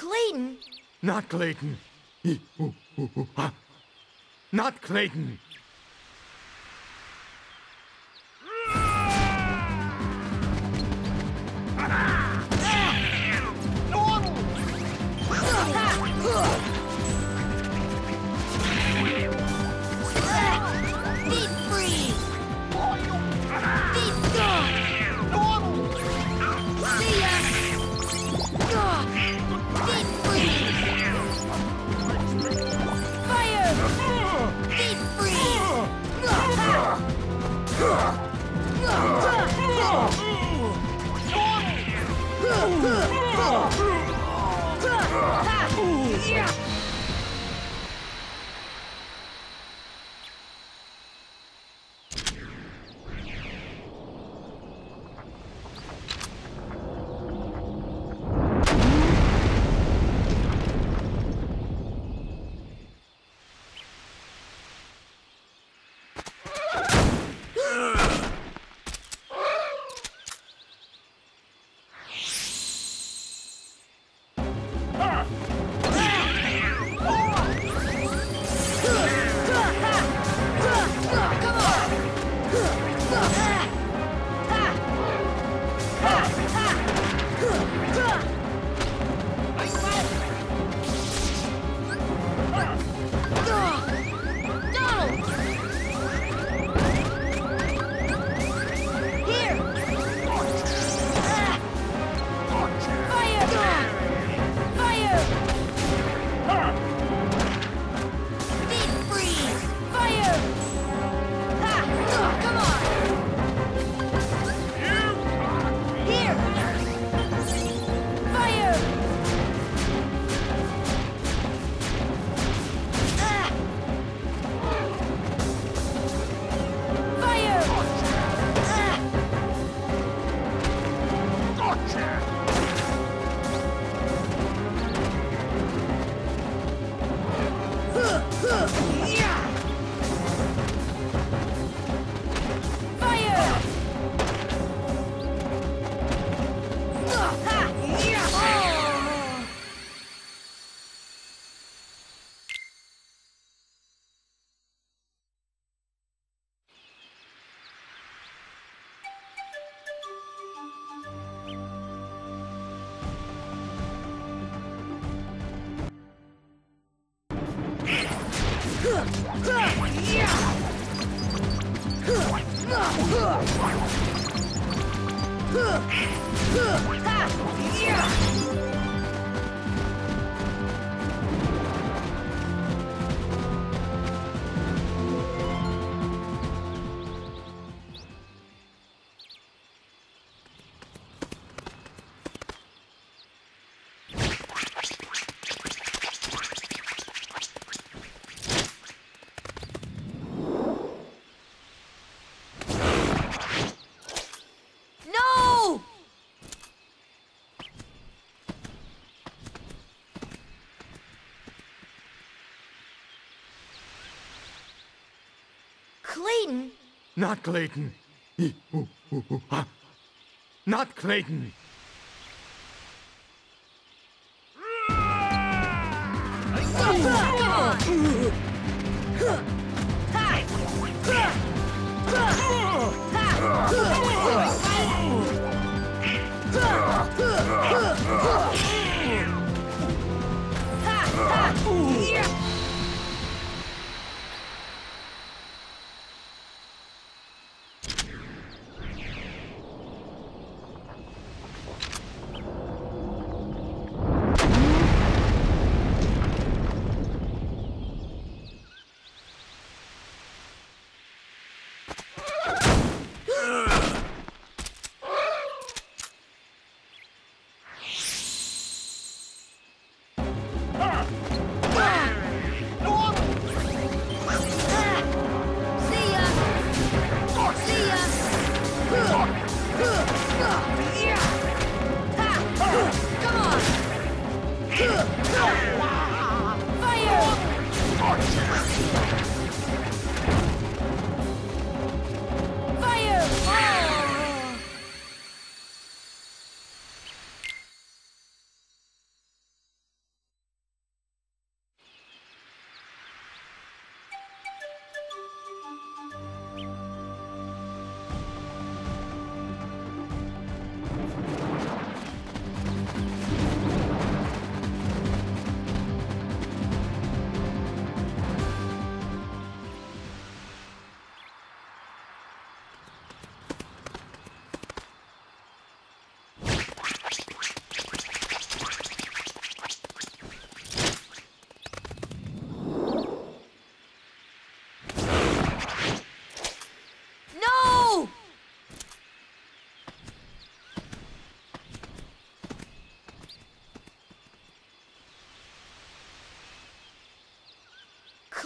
Clayton? Not Clayton. Not Clayton. 哼，哼，哈，呀！Clayton. Not Clayton. Not Clayton.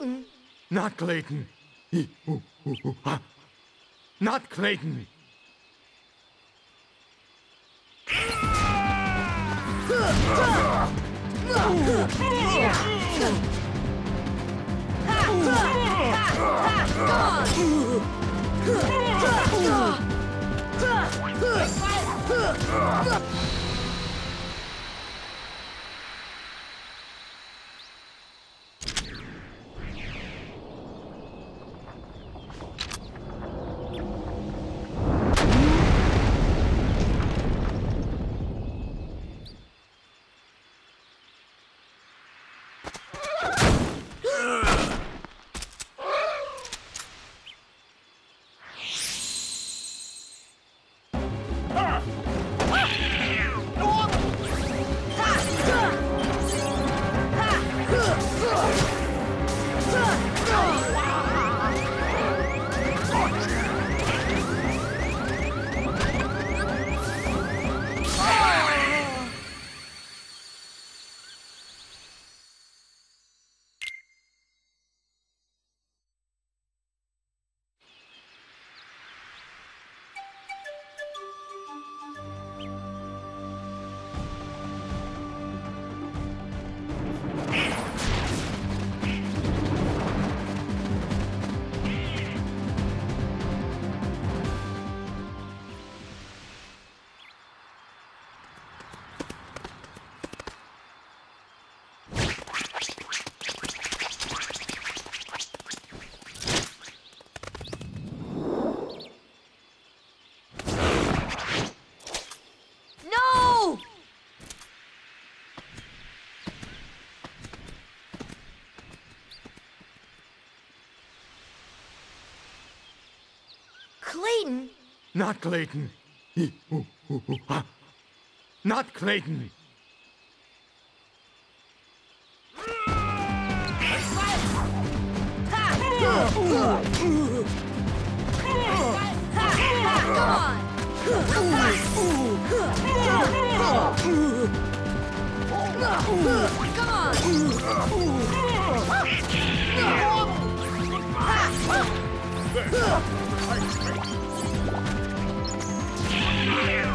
Clayton! Not Clayton. Not Clayton. Clayton. Not Clayton. Not Clayton. Come on! Yeah.